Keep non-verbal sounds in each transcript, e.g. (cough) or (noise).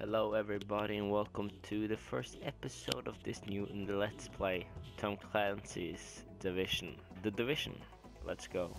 Hello everybody and welcome to the first episode of this new Let's Play, Tom Clancy's Division. The Division. Let's go.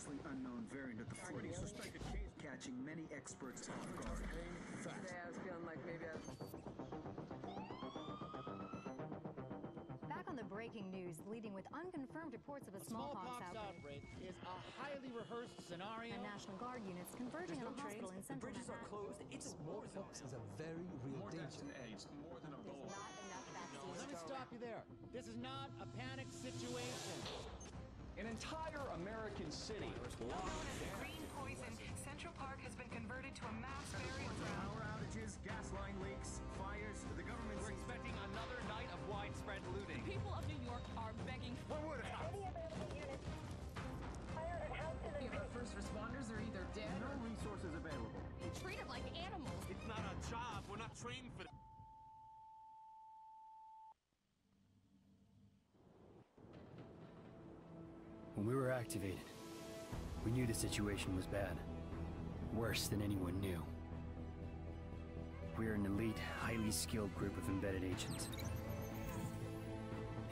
Previously unknown variant of the flu, suspected case catching many experts off guard. Today I was feeling like maybe I was... Back on the breaking news, leading with unconfirmed reports of a, A smallpox, smallpox outbreak. outbreak is a highly rehearsed scenario. And National Guard units converging on a hospital in central Manhattan. Are closed. It's smallpox is a very real More deaths danger. than AIDS, more than Ebola. Let me stop you there. This is not a panic situation. An entire American city Known as the Green Poison, Central Park has been converted to a mass burial ground. Power outages, gas line leaks, fires. The government's We're expecting another night of widespread looting. The people of New York are begging One word When we were activated, we knew the situation was bad. Worse than anyone knew. We are an elite, highly skilled group of embedded agents.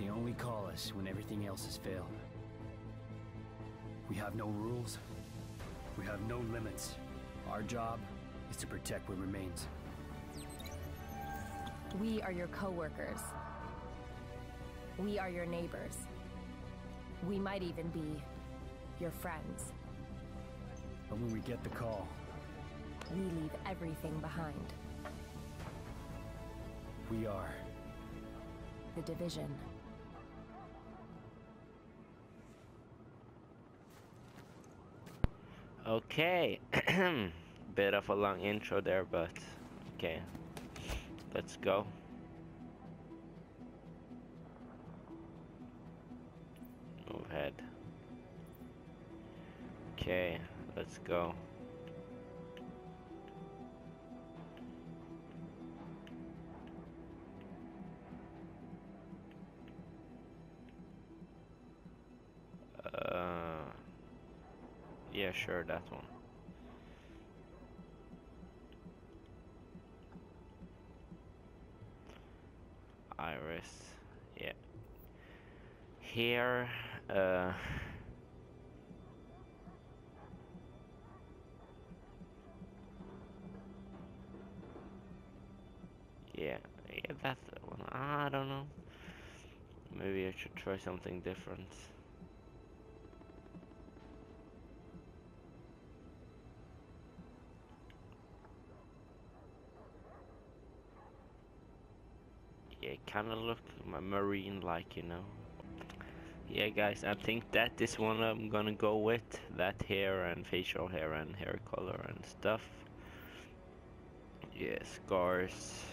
They only call us when everything else has failed. We have no rules. We have no limits. Our job is to protect what remains. We are your coworkers. We are your neighbors. We might even be your friends. But when we get the call, We leave everything behind. we are The division. Okay. (clears throat) Bit of a long intro there, but okay. Let's go. Let's go. Uh, yeah, sure, that one. Iris, yeah. Here, uh, try something different. yeah, kind of look marine like, you know. Yeah, guys, I think that is one I'm gonna go with. That hair and facial hair and hair color and stuff. Yeah, scars.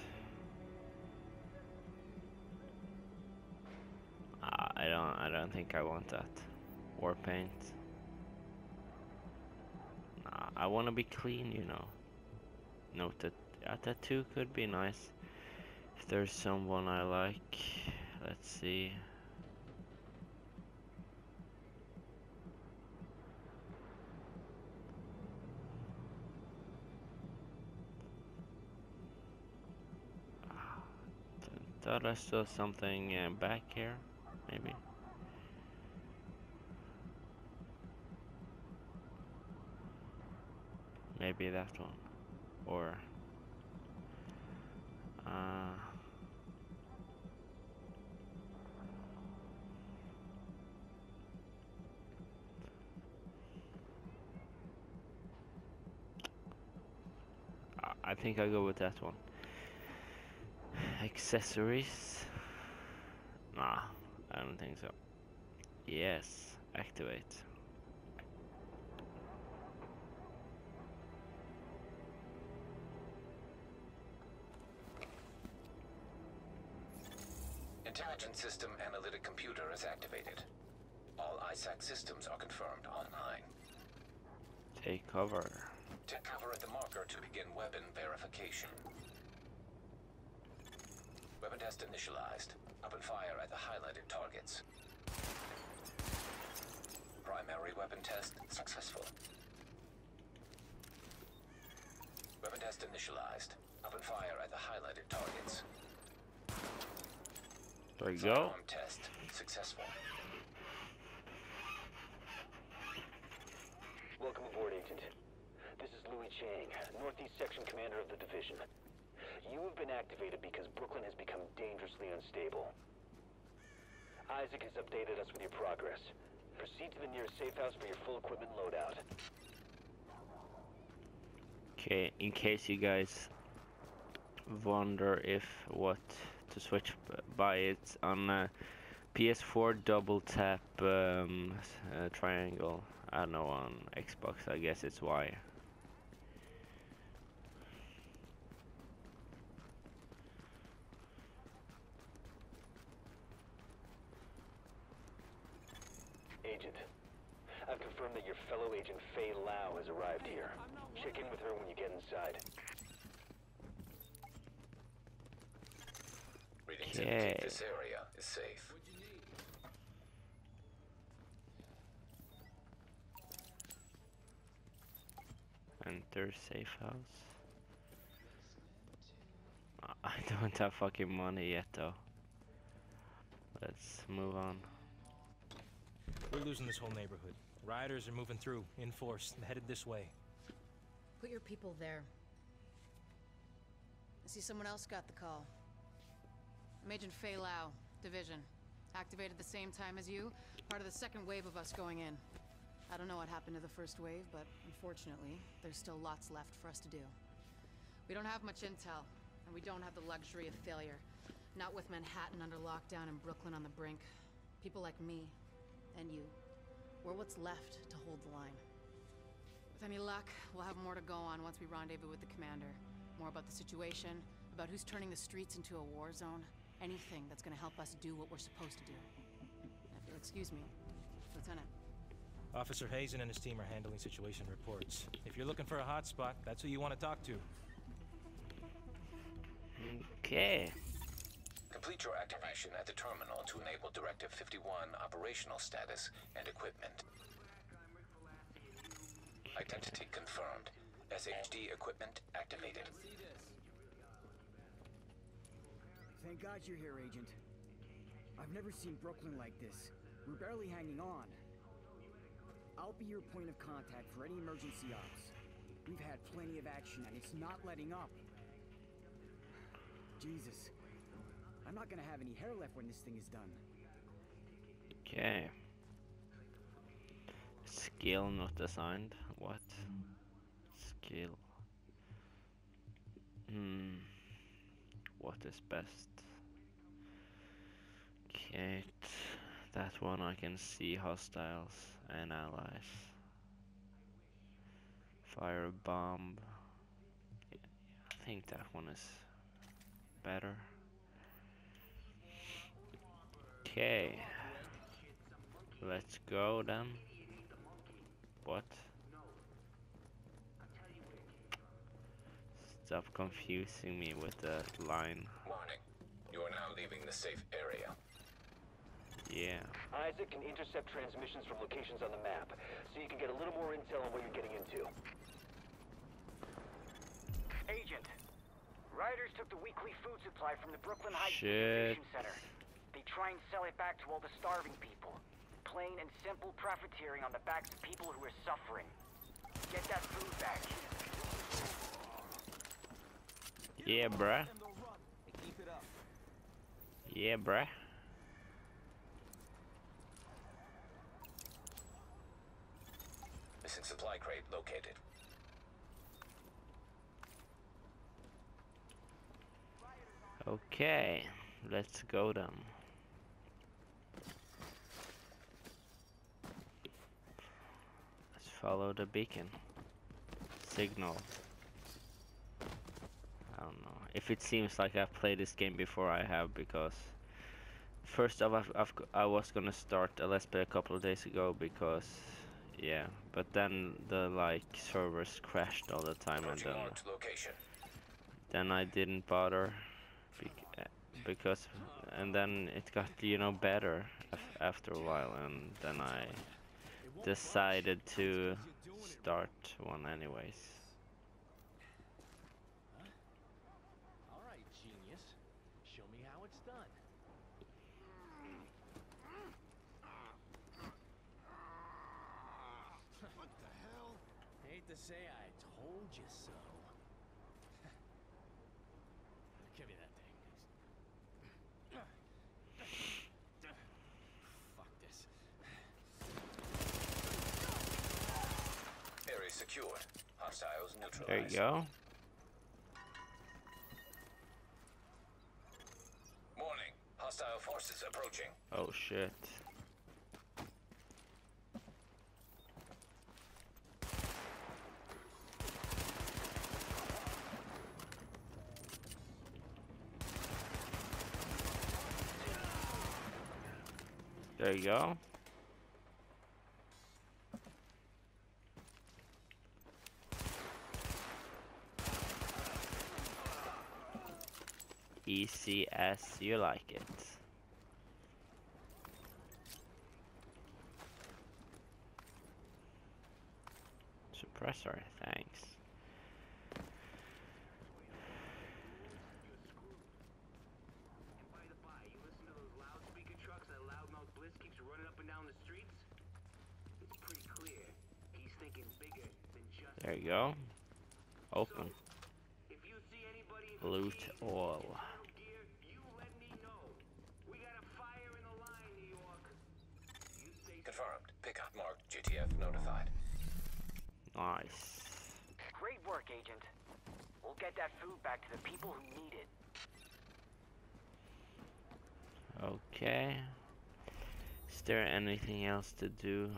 I don't, think I want that. War paint. Nah, I wanna be clean, you know. Note that a tattoo could be nice. If there's someone I like, let's see. Ah, Thought I saw something uh, back here, maybe. Maybe that one, or. Uh, I- think I'll go with that one. Accessories. Nah, I don't think so. Yes, activate. Intelligent System Analytic Computer is activated. All ISAC systems are confirmed online. Take cover. Take cover at the marker to begin weapon verification. Weapon test initialized. Open fire at the highlighted targets. Primary weapon test successful. Weapon test initialized. Open fire at the highlighted targets. There we go. Test successful. Welcome aboard, Agent. This is Louis Chang, Northeast Section Commander of the Division. You have been activated because Brooklyn has become dangerously unstable. ISAC has updated us with your progress. Proceed to the nearest safe house for your full equipment loadout. Okay, in case you guys wonder if what to switch by, it's on uh, PS4 double tap um, uh, triangle. I don't know on Xbox. I guess it's Y. Agent, I've confirmed that your fellow agent Faye Lau has arrived here. Check in with her when you get inside. Readings Okay. this area is safe. Enter safe house. I (laughs) don't have fucking money yet though. Let's move on. We're losing this whole neighborhood. Rioters are moving through, in force, headed this way. Put your people there. I see someone else got the call. Agent Faye Lau, Division. Activated the same time as you, part of the second wave of us going in. I don't know what happened to the first wave, but unfortunately, there's still lots left for us to do. We don't have much intel, and we don't have the luxury of failure. Not with Manhattan under lockdown and Brooklyn on the brink. People like me, and you, we're what's left to hold the line. With any luck, we'll have more to go on once we rendezvous with the commander. More about the situation, about who's turning the streets into a war zone. Anything that's gonna help us do what we're supposed to do. If you'll excuse me, Lieutenant. Officer Hazen and his team are handling situation reports. If you're looking for a hotspot, that's who you want to talk to. Okay. Complete your activation at the terminal to enable Directive 51 operational status and equipment. Identity confirmed. SHD equipment activated. Thank God you're here, Agent. I've never seen Brooklyn like this. We're barely hanging on. I'll be your point of contact for any emergency ops. We've had plenty of action and it's not letting up. Jesus. I'm not gonna have any hair left when this thing is done. Okay. Skill not assigned. What? Skill. Hmm. What is best? That one I can see hostiles and allies. Fire a bomb. Yeah, I think that one is better. Okay. Let's go then. What? Stop confusing me with the line. Warning. You are now leaving the safe area. Yeah. ISAC can intercept transmissions from locations on the map, so you can get a little more intel on what you're getting into. Agent, rioters took the weekly food supply from the Brooklyn Heights distribution center. They try and sell it back to all the starving people. Plain and simple profiteering on the backs of people who are suffering. Get that food back. Yeah, bruh. Yeah, bruh. Missing supply crate located. Okay, let's go then. Let's follow the beacon. Signal. I don't know. If it seems like I've played this game before, I have because first off, I've, I've, I was gonna start a Let's Play a couple of days ago because yeah, but then the like servers crashed all the time and then then I didn't bother because and then it got you know better af after a while and then I decided to start one anyways. Alright, genius. Show me how it's done. What the hell? Hate to say I told you so. Give me that thing. Fuck this. Area secured. Hostiles neutralized. There you go. Warning. Hostile forces approaching. Oh shit. There you go. Easy as you like it. Suppressor, thanks. trucks that loudmouth Bliss keeps running up and down the streets? It's pretty clear. He's thinking bigger than just There you go. Open. if you see anybody Loot all. gear, you let me know. We got a fire in the line, New York. You stay Confirmed. Pickup marked. Uh, notified. Nice. Great work, Agent. We'll get that food back to the people who need it. Okay. Is there anything else to do?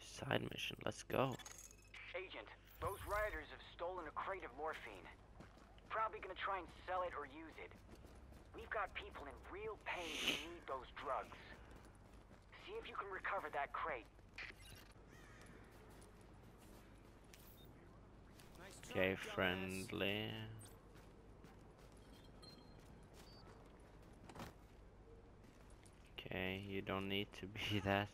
Side mission, let's go. Agent, those rioters have stolen a crate of morphine. Probably gonna try and sell it or use it. We've got people in real pain who need those drugs. See if you can recover that crate. Okay, friendly. Okay, you don't need to be (laughs) that.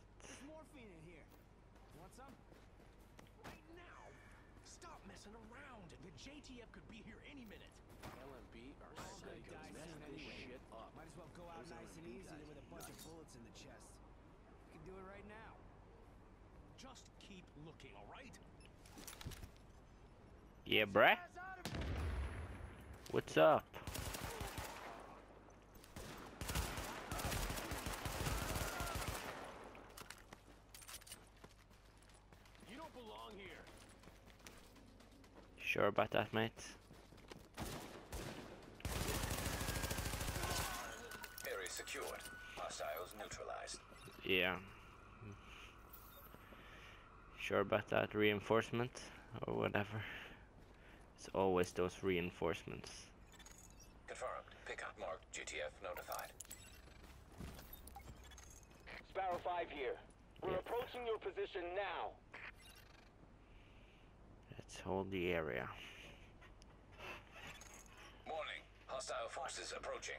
Do it right now. Just keep looking, alright? Yeah, bruh. What's up? You don't belong here. Sure about that, mate? Area secured. Hostiles neutralized. Yeah. Sure about that reinforcement or whatever. It's always those reinforcements. Confirmed. Pickup marked. JTF notified. Sparrow 5 here. We're approaching your position now. Let's hold the area. Warning. Hostile forces approaching.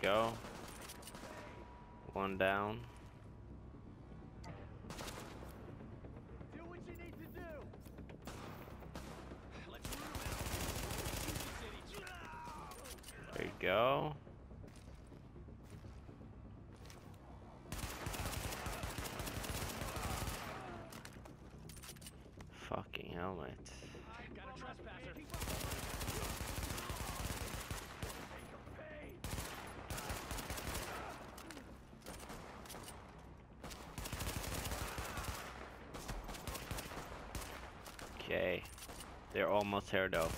Go. One down. Do what you need to do. Let's root 'em out. Shoot the city. There you go. Fucking helmet. Got a trespasser. Okay. They're almost here though.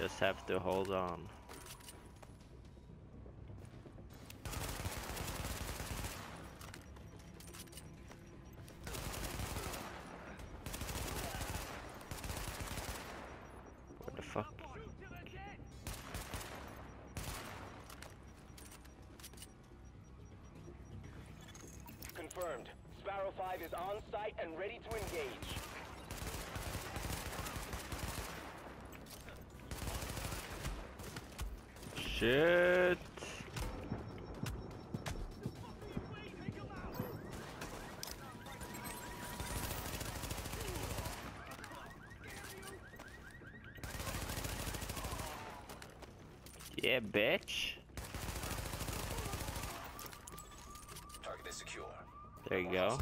Just have to hold on. What the fuck? Confirmed. Sparrow 5 is on site and ready to engage. Shit. Yeah, bitch. Target is secure. There you go.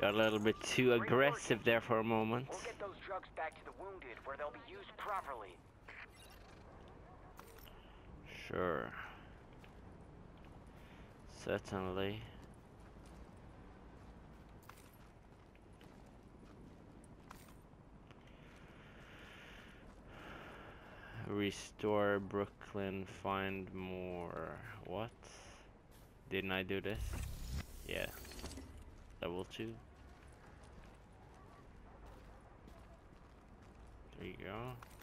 Got a little bit too aggressive there for a moment. We'll get those drugs back to the wounded where they'll be used properly. Sure. Certainly. Restore Brooklyn, find more. What? Didn't I do this? Yeah. Level 2. There you go.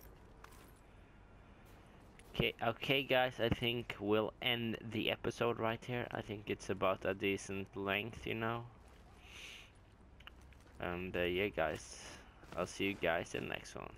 Okay, okay guys, I think we'll end the episode right here. I think it's about a decent length, you know. And uh, yeah guys, I'll see you guys in the next one.